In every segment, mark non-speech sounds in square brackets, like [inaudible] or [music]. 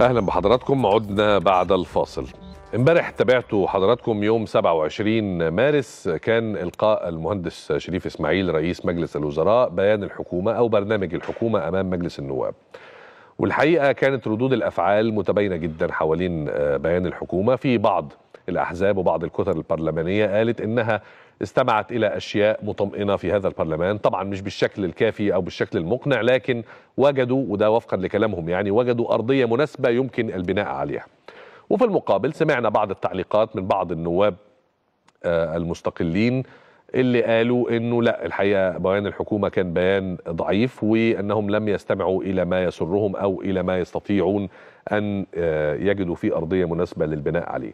أهلا بحضراتكم عدنا بعد الفاصل. امبارح تابعتوا حضراتكم يوم 27 مارس كان إلقاء المهندس شريف إسماعيل رئيس مجلس الوزراء بيان الحكومة أو برنامج الحكومة أمام مجلس النواب. والحقيقة كانت ردود الأفعال متباينة جدا حوالين بيان الحكومة. في بعض الأحزاب وبعض الكتل البرلمانية قالت إنها استمعت إلى أشياء مطمئنة في هذا البرلمان طبعا مش بالشكل الكافي أو بالشكل المقنع لكن وجدوا وده وفقا لكلامهم يعني وجدوا أرضية مناسبة يمكن البناء عليها وفي المقابل سمعنا بعض التعليقات من بعض النواب المستقلين اللي قالوا إنه لا الحقيقة بيان الحكومة كان بيان ضعيف وأنهم لم يستمعوا إلى ما يسرهم أو إلى ما يستطيعون أن يجدوا فيه أرضية مناسبة للبناء عليه.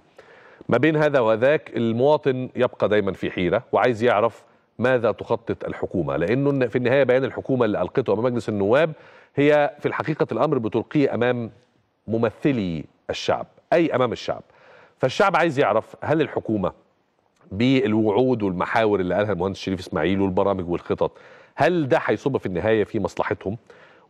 ما بين هذا وذاك المواطن يبقى دايما في حيرة وعايز يعرف ماذا تخطط الحكومة لأنه في النهاية بيان الحكومة اللي ألقته أمام مجلس النواب هي في الحقيقة الأمر بتلقيه أمام ممثلي الشعب أي أمام الشعب. فالشعب عايز يعرف هل الحكومة بالوعود والمحاور اللي قالها المهندس شريف إسماعيل والبرامج والخطط هل ده هيصب في النهاية في مصلحتهم؟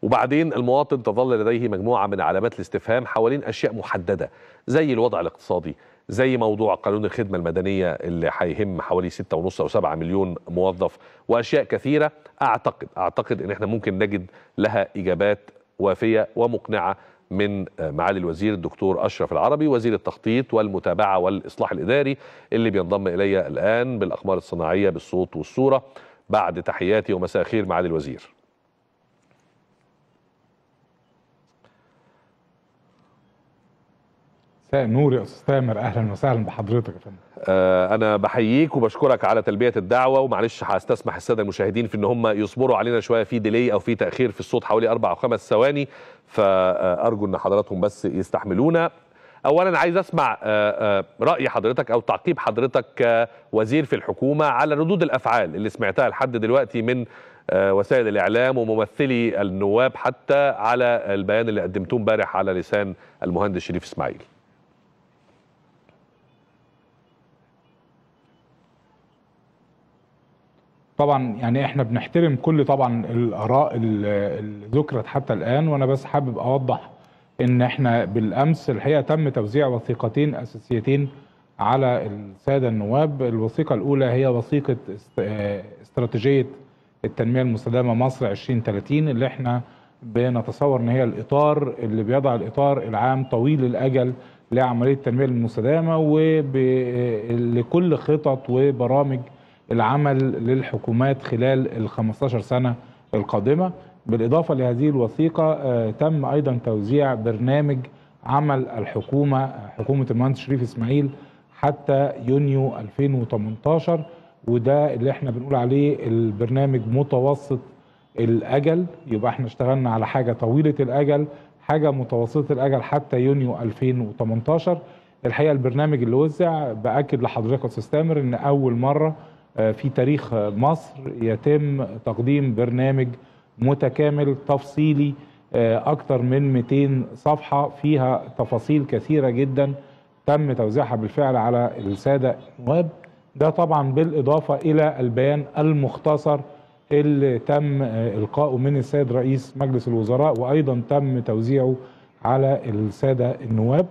وبعدين المواطن تظل لديه مجموعة من علامات الاستفهام حوالين أشياء محددة زي الوضع الاقتصادي زي موضوع قانون الخدمة المدنية اللي هيهم حوالي 6.5 أو 7 مليون موظف وأشياء كثيرة أعتقد أعتقد إن إحنا ممكن نجد لها إجابات وافية ومقنعة من معالي الوزير الدكتور أشرف العربي وزير التخطيط والمتابعة والإصلاح الإداري اللي بينضم الي الآن بالأقمار الصناعية بالصوت والصورة بعد تحياتي ومساء الخير معالي الوزير. النور يا أستاذ تامر أهلا وسهلا بحضرتك يا فندم. آه أنا بحييك وبشكرك على تلبية الدعوة ومعلش هستسمح السادة المشاهدين في إن هم يصبروا علينا شوية في ديلي أو في تأخير في الصوت حوالي أربع أو خمس ثواني. فأرجو إن حضراتهم بس يستحملونا. اولا عايز أسمع رأي حضرتك أو تعقيب حضرتك كوزير في الحكومة على ردود الأفعال اللي سمعتها لحد دلوقتي من وسائل الإعلام وممثلي النواب حتى على البيان اللي قدمتوه امبارح على لسان المهندس شريف إسماعيل. طبعا يعني إحنا بنحترم كل طبعا الآراء اللي ذكرت حتى الآن وأنا بس حابب أوضح إن إحنا بالأمس الحقيقة تم توزيع وثيقتين أساسيتين على السادة النواب. الوثيقة الأولى هي وثيقة استراتيجية التنمية المستدامة مصر 2030 اللي إحنا بنتصور إن هي الإطار اللي بيضع الإطار العام طويل الأجل لعملية التنمية المستدامة ولكل خطط وبرامج العمل للحكومات خلال ال 15 سنة القادمة. بالإضافة لهذه الوثيقة آه تم أيضا توزيع برنامج عمل الحكومة حكومة المهندس شريف إسماعيل حتى يونيو 2018 وده اللي إحنا بنقول عليه البرنامج متوسط الأجل. يبقى إحنا اشتغلنا على حاجة طويلة الأجل حاجة متوسطة الأجل حتى يونيو 2018 الحقيقة البرنامج اللي وزع بأكد لحضرتك أستاذ تامر إن أول مرة في تاريخ مصر يتم تقديم برنامج متكامل تفصيلي أكثر من 200 صفحة فيها تفاصيل كثيرة جدا تم توزيعها بالفعل على السادة النواب ده طبعا بالإضافة إلى البيان المختصر اللي تم إلقائه من السيد رئيس مجلس الوزراء وأيضا تم توزيعه على السادة النواب.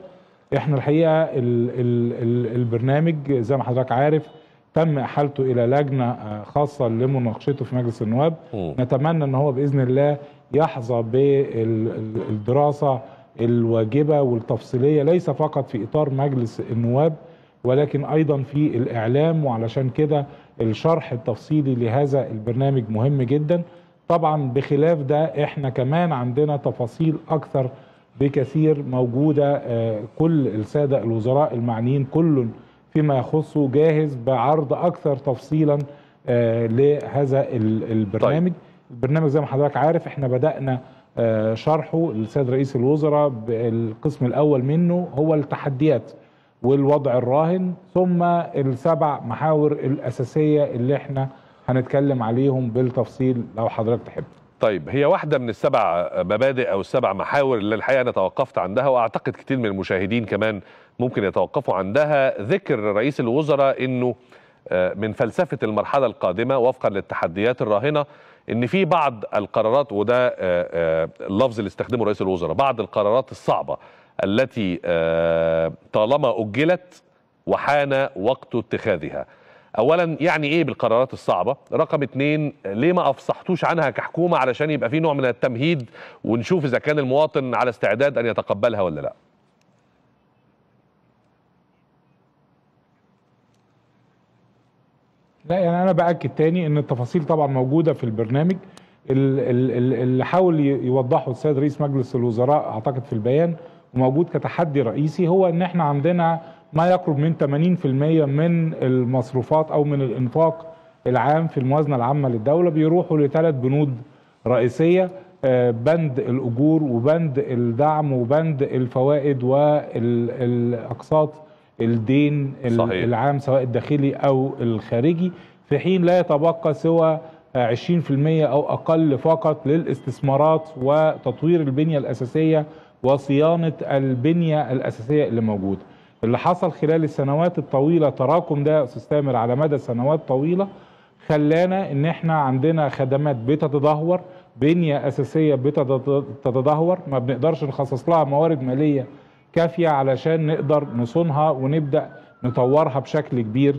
إحنا الحقيقة ال ال البرنامج زي ما حضرتك عارف تم إحالته إلى لجنة خاصة لمناقشته في مجلس النواب م. نتمنى إن هو بإذن الله يحظى بالدراسة الواجبة والتفصيلية ليس فقط في إطار مجلس النواب ولكن أيضا في الإعلام وعلشان كده الشرح التفصيلي لهذا البرنامج مهم جدا طبعا بخلاف ده إحنا كمان عندنا تفاصيل أكثر بكثير موجودة كل السادة الوزراء المعنيين كل فيما يخصه جاهز بعرض أكثر تفصيلا آه لهذا البرنامج طيب. البرنامج زي ما حضرتك عارف إحنا بدأنا آه شرحه للسيد رئيس الوزراء القسم الأول منه هو التحديات والوضع الراهن ثم السبع محاور الأساسية اللي إحنا هنتكلم عليهم بالتفصيل لو حضرتك تحب طيب هي واحدة من السبع مبادئ أو السبع محاور اللي الحقيقة أنا توقفت عندها وأعتقد كتير من المشاهدين كمان ممكن يتوقفوا عندها. ذكر رئيس الوزراء أنه من فلسفة المرحلة القادمة وفقا للتحديات الراهنة إن في بعض القرارات وده اللفظ اللي استخدمه رئيس الوزراء بعض القرارات الصعبة التي طالما أجلت وحان وقت اتخاذها. اولا يعني إيه بالقرارات الصعبة؟ رقم اتنين ليه ما أفصحتوش عنها كحكومة علشان يبقى في نوع من التمهيد ونشوف إذا كان المواطن على استعداد أن يتقبلها ولا لأ؟ لا يعني أنا بأكد تاني إن التفاصيل طبعا موجودة في البرنامج. اللي حاول يوضحه السيد رئيس مجلس الوزراء أعتقد في البيان وموجود كتحدي رئيسي هو إن إحنا عندنا ما يقرب من 80% من المصروفات أو من الإنفاق العام في الموازنة العامة للدولة بيروحوا لثلاث بنود رئيسية بند الأجور وبند الدعم وبند الفوائد والاقساط الدين صحيح. العام سواء الداخلي أو الخارجي في حين لا يتبقى سوى 20% أو أقل فقط للاستثمارات وتطوير البنية الأساسية وصيانة البنية الأساسية اللي موجودة. اللي حصل خلال السنوات الطويلة تراكم ده استثمر على مدى سنوات طويلة خلانا إن إحنا عندنا خدمات بتتدهور بنية أساسية بتتدهور ما بنقدرش نخصص لها موارد مالية كافية علشان نقدر نصونها ونبدأ نطورها بشكل كبير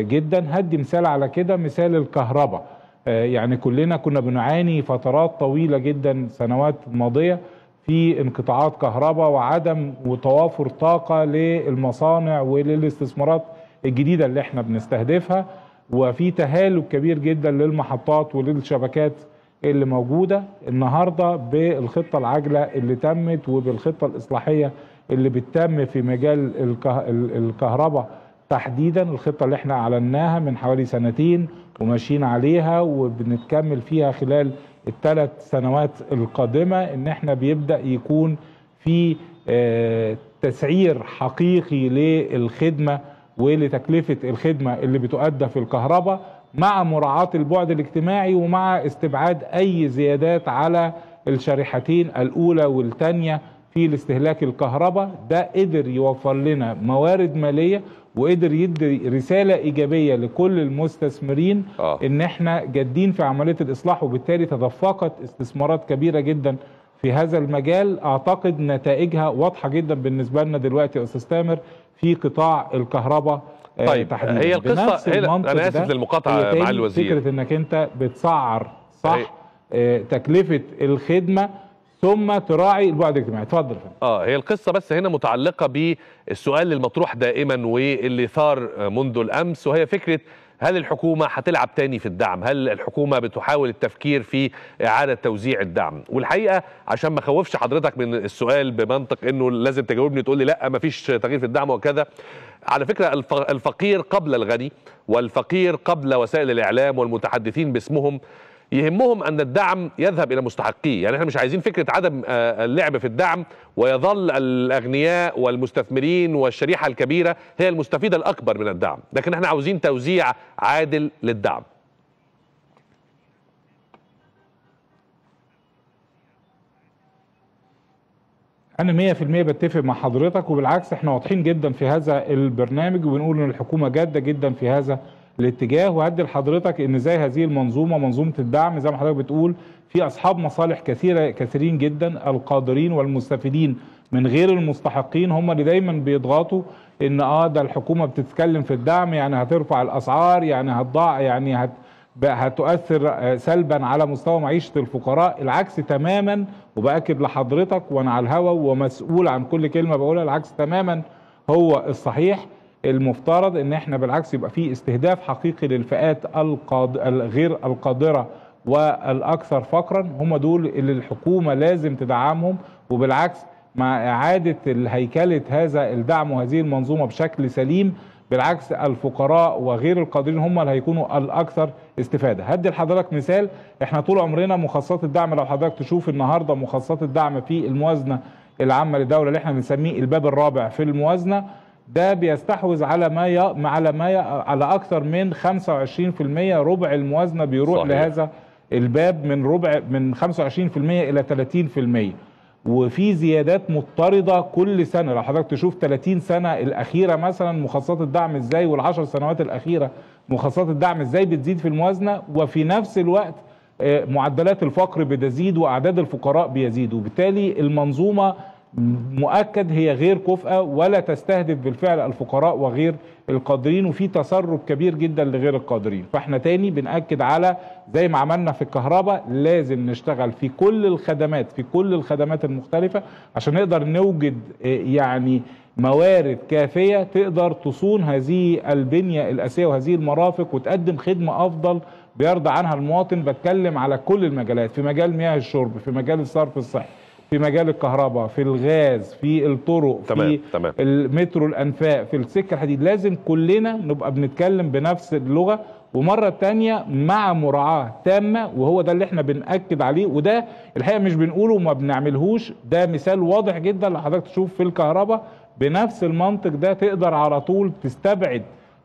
جدا. هدي مثال على كده مثال الكهرباء. يعني كلنا كنا بنعاني فترات طويلة جدا سنوات ماضية في انقطاعات كهرباء وعدم وتوافر طاقة للمصانع وللاستثمارات الجديدة اللي إحنا بنستهدفها. وفي تهالك كبير جدا للمحطات وللشبكات اللي موجودة النهارده بالخطة العاجلة اللي تمت وبالخطة الإصلاحية اللي بتتم في مجال الكهرباء. تحديدا الخطة اللي إحنا أعلناها من حوالي سنتين وماشيين عليها وبنتكمل فيها خلال الثلاث سنوات القادمة إن إحنا بيبدأ يكون في تسعير حقيقي للخدمة ولتكلفة الخدمة اللي بتؤدى في الكهرباء. مع مراعاة البعد الاجتماعي ومع استبعاد أي زيادات على الشريحتين الأولى والثانيه في الاستهلاك الكهرباء ده قدر يوفر لنا موارد مالية وقدر يدي رسالة إيجابية لكل المستثمرين آه. إن إحنا جادين في عملية الإصلاح وبالتالي تدفقت استثمارات كبيرة جدا في هذا المجال أعتقد نتائجها واضحة جدا بالنسبة لنا دلوقتي يا أستاذ تامر في قطاع الكهرباء طيب تحديدا. هي القصة هي أنا آسف للمقاطعة مع الوزير. فكرة إنك أنت بتسعر صح؟ آه تكلفة الخدمة ثم تراعي البعد الاجتماعي. اتفضل آه هي القصة بس هنا متعلقة بالسؤال المطروح دائما واللي ثار منذ الأمس وهي فكرة هل الحكومة هتلعب تاني في الدعم؟ هل الحكومة بتحاول التفكير في إعادة توزيع الدعم؟ والحقيقة عشان ما أخوفش حضرتك من السؤال بمنطق إنه لازم تجاوبني تقول لي لأ ما فيش تغيير في الدعم وكذا. على فكرة الفقير قبل الغني والفقير قبل وسائل الإعلام والمتحدثين باسمهم يهمهم أن الدعم يذهب إلى مستحقيه. يعني إحنا مش عايزين فكرة عدم اللعب في الدعم ويظل الأغنياء والمستثمرين والشريحة الكبيرة هي المستفيدة الأكبر من الدعم. لكن إحنا عاوزين توزيع عادل للدعم. أنا 100% بتفق مع حضرتك وبالعكس إحنا واضحين جدا في هذا البرنامج وبنقول إن الحكومة جادة جدا في هذا الاتجاه وهدي لحضرتك إن زي هذه المنظومة منظومة الدعم زي ما حضرتك بتقول في أصحاب مصالح كثيرة كثيرين جدا القادرين والمستفيدين من غير المستحقين هم اللي دايما بيضغطوا إن آه ده الحكومة بتتكلم في الدعم يعني هترفع الأسعار يعني هتضاع يعني هت هتؤثر سلبا على مستوى معيشة الفقراء. العكس تماما وبأكد لحضرتك وأنا على الهوا ومسؤول عن كل كلمة بقولها العكس تماما هو الصحيح. المفترض إن إحنا بالعكس يبقى في استهداف حقيقي للفئات القاد... الغير القادرة والأكثر فقرا هم دول اللي الحكومة لازم تدعمهم. وبالعكس مع إعادة هيكله هذا الدعم وهذه المنظومة بشكل سليم بالعكس الفقراء وغير القادرين هم اللي هيكونوا الأكثر استفادة. هدي لحضرتك مثال. إحنا طول عمرنا مخصصات الدعم لو حضرتك تشوف النهارده مخصصات الدعم في الموازنة العامة للدولة اللي إحنا بنسميه الباب الرابع في الموازنة ده بيستحوذ على ما ي... على ما ي... على أكثر من 25% ربع الموازنة بيروح صحيح. لهذا الباب من ربع من 25% إلى 30% وفي زيادات مضطردة كل سنة. لو حضرتك تشوف 30 سنة الأخيرة مثلا مخصصات الدعم إزاي؟ والعشر سنوات الأخيرة مخصصات الدعم إزاي بتزيد في الموازنة؟ وفي نفس الوقت معدلات الفقر بتزيد وأعداد الفقراء بيزيد. وبالتالي المنظومة مؤكد هي غير كفءه ولا تستهدف بالفعل الفقراء وغير القادرين وفي تسرب كبير جدا لغير القادرين. فإحنا تاني بنأكد على زي ما عملنا في الكهرباء لازم نشتغل في كل الخدمات في كل الخدمات المختلفة عشان نقدر نوجد آه، يعني موارد كافية تقدر تصون هذه البنية الأساسية وهذه المرافق وتقدم خدمة أفضل بيرضى عنها المواطن. بتكلم على كل المجالات في مجال مياه الشرب في مجال الصرف الصحي في مجال الكهرباء في الغاز في الطرق تمام، في تمام. المترو الأنفاق في السكة الحديد. لازم كلنا نبقى بنتكلم بنفس اللغة ومرة تانية مع مراعاة تامة وهو ده اللي إحنا بنأكد عليه وده الحقيقة مش بنقوله وما بنعملهوش. ده مثال واضح جدا لحضرتك تشوف في الكهرباء. بنفس المنطق ده تقدر على طول تستبعد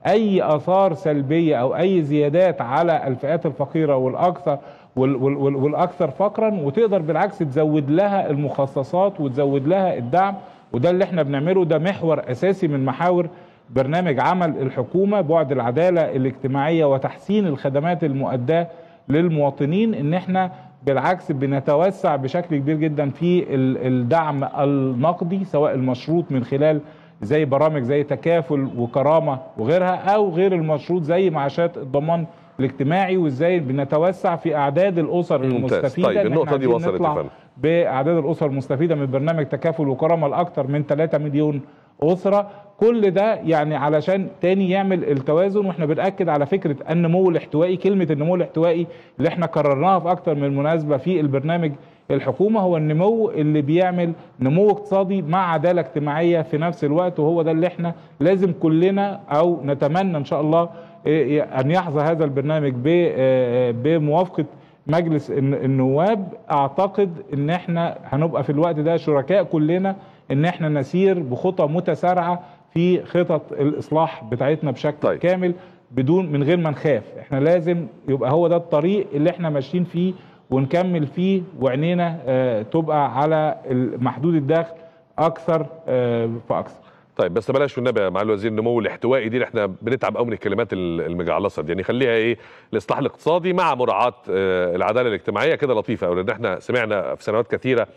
أي آثار سلبية أو أي زيادات على الفئات الفقيرة والأكثر. وال- وال- وال- والأكثر فقرا وتقدر بالعكس تزود لها المخصصات وتزود لها الدعم. وده اللي إحنا بنعمله. ده محور أساسي من محاور برنامج عمل الحكومة بعد العدالة الاجتماعية وتحسين الخدمات المؤداة للمواطنين إن إحنا بالعكس بنتوسع بشكل كبير جدا في ال- الدعم النقدي سواء المشروط من خلال زي برامج زي تكافل وكرامة وغيرها أو غير المشروط زي معاشات الضمان الاجتماعي وازاي بنتوسع في اعداد الاسر ممتاز. المستفيدة طيب، النقطة دي وصلت يا. بأعداد الاسر المستفيدة من برنامج تكافل وكرامة لأكثر من 3 مليون أسرة كل ده يعني علشان تاني يعمل التوازن وإحنا بنأكد على فكرة النمو الاحتوائي كلمة النمو الاحتوائي اللي إحنا كررناها في أكتر من مناسبة في البرنامج الحكومة هو النمو اللي بيعمل نمو اقتصادي مع عدالة اجتماعية في نفس الوقت وهو ده اللي إحنا لازم كلنا أو نتمنى إن شاء الله أن يحظى هذا البرنامج ب- آه، بموافقة مجلس الن- النواب. أعتقد إن إحنا هنبقى في الوقت ده شركاء كلنا إن إحنا نسير بخطى متسارعة في خطط الإصلاح بتاعتنا بشكل طيب. كامل بدون من غير ما نخاف. إحنا لازم يبقى هو ده الطريق اللي إحنا ماشيين فيه ونكمل فيه وعينينا آه، تبقى على محدود الدخل أكثر آه، فأكثر. طيب بس بلاش والنبي يا معالي الوزير النمو الاحتوائي دي اللي إحنا بنتعب قوي من الكلمات ال- المجعلصة دي. يعني خليها إيه الاصلاح الاقتصادي مع مراعاة آه، العدالة الاجتماعية كده لطيفة. لأن إحنا سمعنا في سنوات كثيرة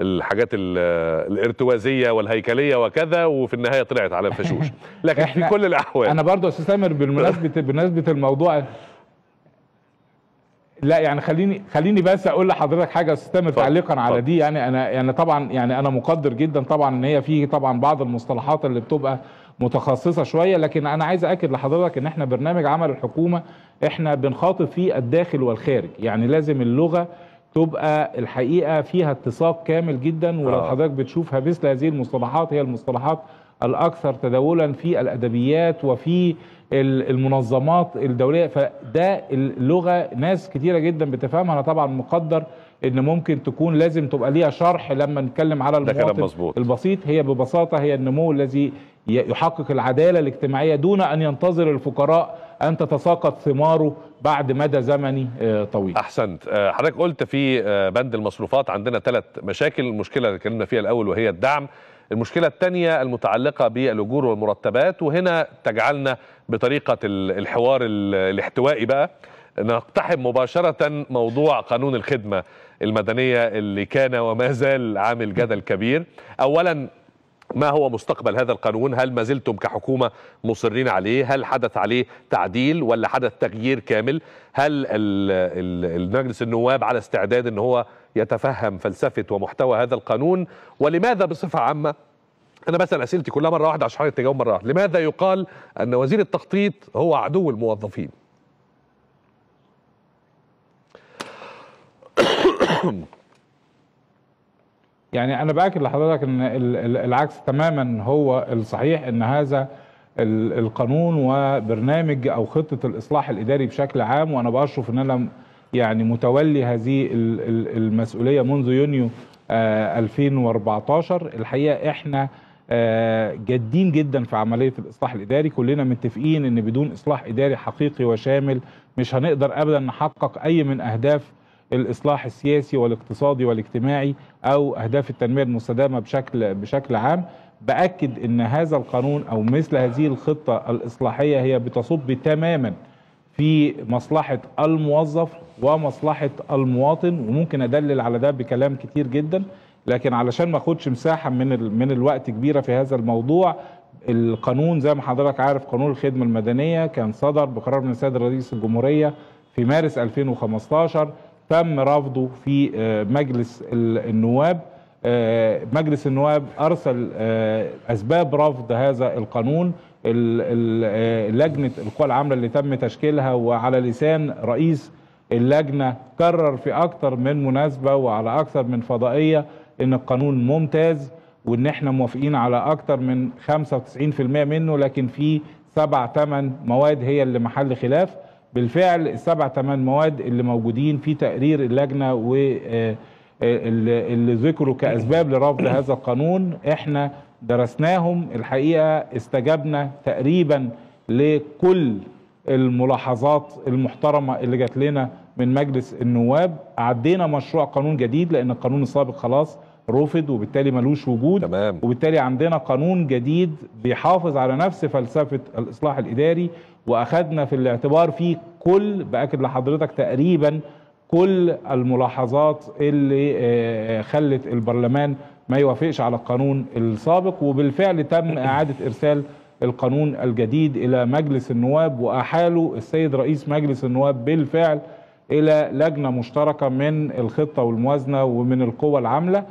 الحاجات ال- الإرتوازية والهيكلية وكذا وفي النهاية طلعت على الفشوش. [laughs] لكن في كل الأحوال. أنا برضو سامر بالمناسبة [laughs] بمناسبه الموضوع لا يعني خليني خليني بس أقول لحضرتك حاجة أستاذ تعليقا على. دي يعني أنا يعني طبعا يعني أنا مقدر جدا طبعا إن هي في طبعا بعض المصطلحات اللي بتبقى متخصصة شوية لكن أنا عايز اكد لحضرتك إن إحنا برنامج عمل الحكومة إحنا بنخاطب فيه الداخل والخارج يعني لازم اللغة تبقى الحقيقة فيها اتساق كامل جدا ولو آه. حضرتك بتشوفها مثل هذه المصطلحات هي المصطلحات الأكثر تداولا في الأدبيات وفي المنظمات الدولية فده اللغة ناس كتيرة جدا بتفهمها. أنا طبعا مقدر إن ممكن تكون لازم تبقى ليها شرح لما نتكلم على المواطن. البسيط. هي ببساطة هي النمو الذي يحقق العدالة الاجتماعية دون أن ينتظر الفقراء أن تتساقط ثماره بعد مدى زمني آه، طويل. أحسنت. آه، حضرتك قلت في آه، بند المصروفات عندنا ثلاث مشاكل. المشكلة اللي اتكلمنا فيها الأول وهي الدعم. المشكلة الثانية المتعلقة بالأجور والمرتبات وهنا تجعلنا بطريقة ال- الحوار ال- الاحتوائي بقى. نقتحم مباشرة موضوع قانون الخدمة المدنية اللي كان وما زال عامل جدل كبير. اولا ما هو مستقبل هذا القانون؟ هل ما زلتم كحكومة مصرين عليه؟ هل حدث عليه تعديل ولا حدث تغيير كامل؟ هل ال- ال- المجلس النواب على استعداد إن هو يتفهم فلسفة ومحتوى هذا القانون؟ ولماذا بصفة عامة؟ أنا بسأل أسئلتي كلها مرة واحدة عشان حضرتك تجاوب مرة واحدة. لماذا يقال أن وزير التخطيط هو عدو الموظفين؟ [coughs] يعني أنا بأكد لحضرتك إن ال- ال- العكس تماما هو الصحيح إن هذا ال- القانون وبرنامج أو خطة الإصلاح الإداري بشكل عام وأنا بشرف إن أنا يعني متولي هذه ال- ال- المسؤولية منذ يونيو آه، 2014 الحقيقة إحنا آه، جادين جدا في عملية الإصلاح الإداري. كلنا متفقين إن بدون إصلاح إداري حقيقي وشامل مش هنقدر ابدا نحقق أي من أهداف الإصلاح السياسي والاقتصادي والاجتماعي أو أهداف التنمية المستدامة بشكل بشكل عام بأكد إن هذا القانون أو مثل هذه الخطة الإصلاحية هي بتصب تماما في مصلحة الموظف ومصلحة المواطن وممكن أدلل على ده بكلام كتير جدا لكن علشان ما أخدش مساحة من. من الوقت كبيرة في هذا الموضوع القانون زي ما حضرتك عارف قانون الخدمة المدنية كان صدر بقرار من السيد رئيس الجمهورية في مارس 2015 تم رفضه في آه، مجلس ال- النواب آه، مجلس النواب أرسل آه، أسباب رفض هذا القانون ال- ال- لجنة القوى العاملة اللي تم تشكيلها وعلى لسان رئيس اللجنة كرر في أكثر من مناسبة وعلى أكثر من فضائية إن القانون ممتاز وإن إحنا موافقين على أكثر من 95% منه لكن في سبع ثمان مواد هي اللي محل خلاف. بالفعل السبع ثمان مواد اللي موجودين في تقرير اللجنة و آه، اللي اللي ذكروا كأسباب لرفض [coughs] هذا القانون. إحنا درسناهم الحقيقة استجبنا تقريبا لكل الملاحظات المحترمة اللي جات لنا من مجلس النواب. عدينا مشروع قانون جديد لأن القانون السابق خلاص رفض وبالتالي ملوش وجود. تمام. وبالتالي عندنا قانون جديد بيحافظ على نفس فلسفة الإصلاح الإداري واخدنا في الاعتبار فيه كل بأكد لحضرتك تقريبا كل الملاحظات اللي آه، خلت البرلمان ما يوافقش على القانون السابق. وبالفعل تم [coughs] إعادة إرسال القانون الجديد إلى مجلس النواب وأحاله السيد رئيس مجلس النواب بالفعل إلى لجنة مشتركة من الخطة والموازنة ومن القوى العاملة. آه،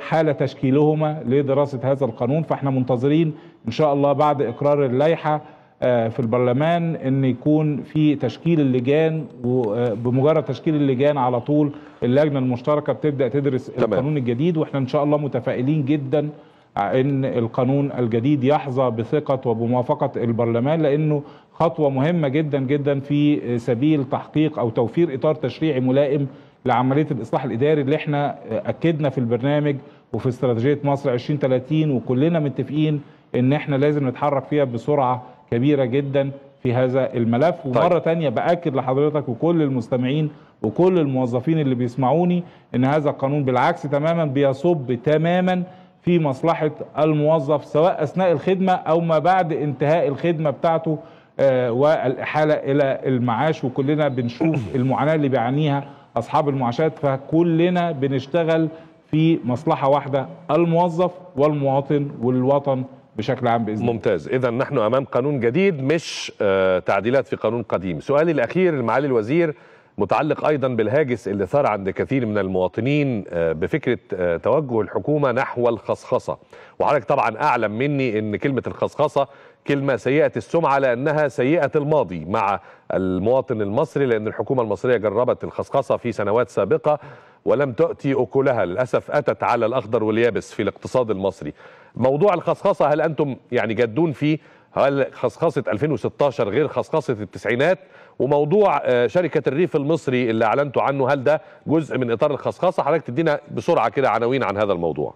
حال تشكيلهما لدراسة هذا القانون فإحنا منتظرين إن شاء الله بعد إقرار اللائحة آه، في البرلمان إن يكون في تشكيل اللجان وبمجرد تشكيل اللجان على طول اللجنة المشتركة بتبدأ تدرس تمام. القانون الجديد وإحنا إن شاء الله متفائلين جدا إن القانون الجديد يحظى بثقة وبموافقة البرلمان لأنه خطوة مهمة جدا جدا في سبيل تحقيق أو توفير إطار تشريعي ملائم لعملية الإصلاح الإداري اللي إحنا أكدنا في البرنامج وفي استراتيجية مصر 2030 وكلنا متفقين إن إحنا لازم نتحرك فيها بسرعة كبيرة جدا في هذا الملف ومرة طيب. تانية بأكد لحضرتك وكل المستمعين وكل الموظفين اللي بيسمعوني إن هذا القانون بالعكس تماما بيصب تماما في مصلحة الموظف سواء أثناء الخدمة أو ما بعد انتهاء الخدمة بتاعته آه، والإحالة إلى المعاش وكلنا بنشوف المعاناة اللي بيعانيها أصحاب المعاشات فكلنا بنشتغل في مصلحة واحدة الموظف والمواطن والوطن بشكل عام بإذن الله. ممتاز. اذا نحن أمام قانون جديد مش آه، تعديلات في قانون قديم. سؤالي الأخير معالي الوزير متعلق أيضا بالهاجس اللي ثار عند كثير من المواطنين آه، بفكرة آه، توجه الحكومة نحو الخصخصة. وحضرتك طبعا أعلم مني إن كلمة الخصخصة كلمة سيئة السمعة لأنها سيئة الماضي مع المواطن المصري لأن الحكومة المصرية جربت الخصخصة في سنوات سابقة ولم تؤتي أكلها للأسف أتت على الأخضر واليابس في الاقتصاد المصري. موضوع الخصخصة هل أنتم يعني جادون فيه؟ هل خصخصة 2016 غير خصخصة التسعينات؟ وموضوع آه، شركة الريف المصري اللي أعلنتوا عنه هل ده جزء من إطار الخصخصة؟ حضرتك تدينا بسرعة كده عناوين عن هذا الموضوع.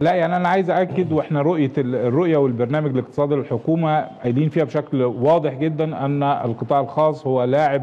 لا يعني أنا عايز اكد وإحنا رؤية ال- الرؤية والبرنامج الاقتصادي للحكومة قايلين فيها بشكل واضح جدا أن القطاع الخاص هو لاعب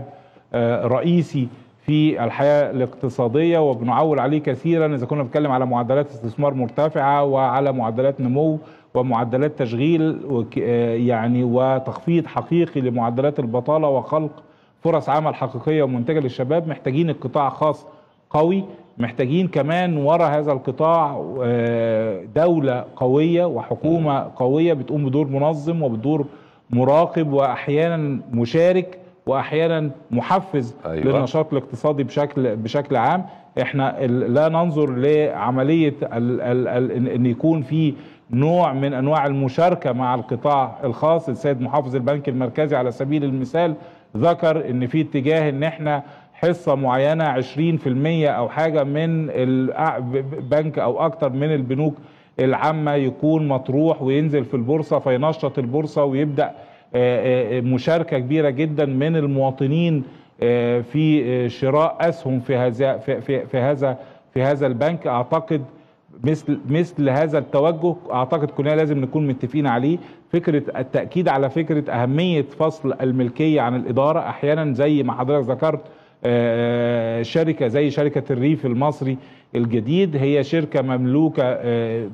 آه، رئيسي في الحياة الاقتصادية وبنعول عليه كثيرا إذا كنا بنتكلم على معدلات استثمار مرتفعة وعلى معدلات نمو ومعدلات تشغيل آه، يعني وتخفيض حقيقي لمعدلات البطالة وخلق فرص عمل حقيقية ومنتجة للشباب محتاجين القطاع خاص قوي محتاجين كمان ورا هذا القطاع آه، دولة قوية وحكومة قوية بتقوم بدور منظم وبدور مراقب وأحيانا مشارك وأحيانا محفز أيوة. للنشاط الاقتصادي بشكل بشكل عام إحنا لا ننظر لعملية ال ال ال إن يكون في نوع من أنواع المشاركة مع القطاع الخاص. السيد محافظ البنك المركزي على سبيل المثال ذكر إن في اتجاه إن إحنا حصة معينة 20% أو حاجة من البنك أو أكتر من البنوك العامة يكون مطروح وينزل في البورصة فينشط البورصة ويبدأ مشاركة كبيرة جدا من المواطنين في شراء أسهم في هذا في هذا في هذا البنك. أعتقد مثل مثل هذا التوجه أعتقد كلنا لازم نكون متفقين عليه. فكرة التأكيد على فكرة أهمية فصل الملكية عن الإدارة. أحيانا زي ما حضرتك ذكرت آه، شركة زي شركة الريف المصري الجديد هي شركة مملوكة آه،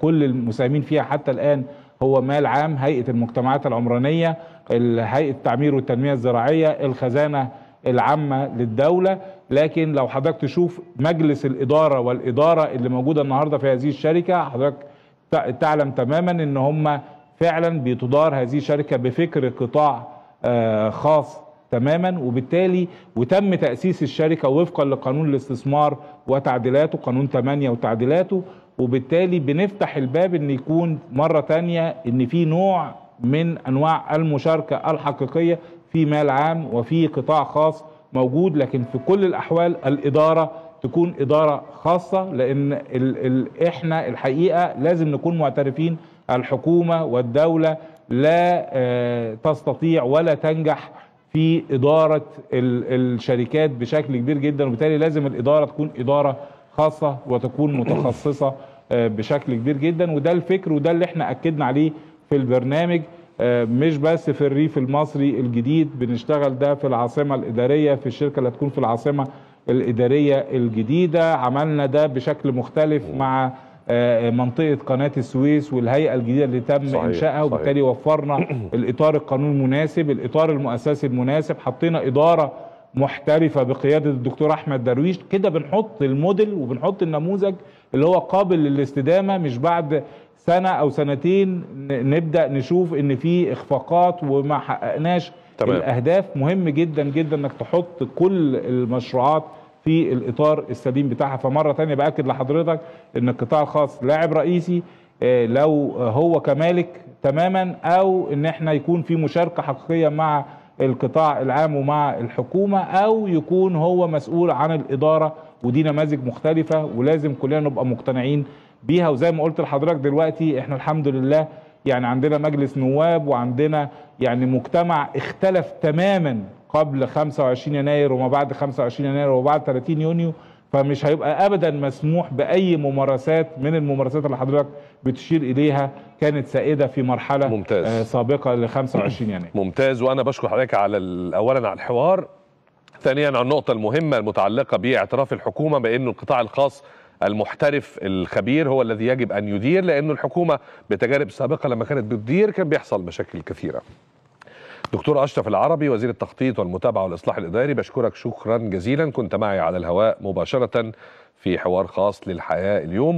كل المساهمين فيها حتى الآن هو مال عام هيئة المجتمعات العمرانية ال- هيئة التعمير والتنمية الزراعية الخزانة العامة للدولة. لكن لو حضرتك تشوف مجلس الإدارة والإدارة اللي موجودة النهاردة في هذه الشركة حضرتك تع- تعلم تماما إن هم فعلا بتدار هذه الشركة بفكر قطاع آه، خاص تماما. وبالتالي وتم تأسيس الشركة وفقا لقانون الاستثمار وتعديلاته قانون 8 وتعديلاته. وبالتالي بنفتح الباب إن يكون مرة تانية إن في نوع من أنواع المشاركة الحقيقية في مال عام وفي قطاع خاص موجود لكن في كل الأحوال الإدارة تكون إدارة خاصة لأن ال ال إحنا الحقيقة لازم نكون معترفين الحكومة والدولة لا آه، تستطيع ولا تنجح في إدارة ال الشركات بشكل كبير جدا وبالتالي لازم الإدارة تكون إدارة خاصة وتكون متخصصة آه، بشكل كبير جدا. وده الفكر وده اللي إحنا أكدنا عليه في البرنامج. مش بس في الريف المصري الجديد بنشتغل ده في العاصمة الإدارية في الشركة اللي هتكون في العاصمة الإدارية الجديدة. عملنا ده بشكل مختلف مع آه، منطقة قناة السويس والهيئة الجديدة اللي تم صحيح، إنشائها. وبالتالي وفرنا [clears throat] الإطار القانوني المناسب الإطار المؤسسي المناسب. حطينا إدارة محترفة بقيادة الدكتور أحمد درويش. كده بنحط الموديل وبنحط النموذج اللي هو قابل للاستدامة مش بعد سنة أو سنتين ن- نبدأ نشوف إن في إخفاقات وما حققناش تمام. الأهداف مهم جدا جدا إنك تحط كل المشروعات في الإطار السليم بتاعها فمرة تانية بأكد لحضرتك إن القطاع الخاص لاعب رئيسي آه، لو هو كمالك تماما أو إن إحنا يكون في مشاركة حقيقية مع القطاع العام ومع الحكومة أو يكون هو مسؤول عن الإدارة ودي نماذج مختلفة ولازم كلنا نبقى مقتنعين بيها. وزي ما قلت لحضرتك دلوقتي إحنا الحمد لله يعني عندنا مجلس نواب وعندنا يعني مجتمع اختلف تماما قبل 25 يناير وما بعد 25 يناير وما بعد 30 يونيو. فمش هيبقى ابدا مسموح بأي ممارسات من الممارسات اللي حضرتك بتشير إليها كانت سائدة في مرحلة ممتاز. آه، سابقة ل 25 يناير. ممتاز. وأنا بشكر حضرتك على اولا على الحوار. ثانيا على النقطة المهمة المتعلقة باعتراف الحكومة بانه القطاع الخاص المحترف الخبير هو الذي يجب أن يدير لأنه الحكومة بتجارب سابقة لما كانت بتدير كان بيحصل مشاكل كثيرة. دكتور أشرف العربي وزير التخطيط والمتابعة والإصلاح الإداري بشكرك شكرا جزيلا. كنت معي على الهواء مباشرة في حوار خاص للحياة اليوم.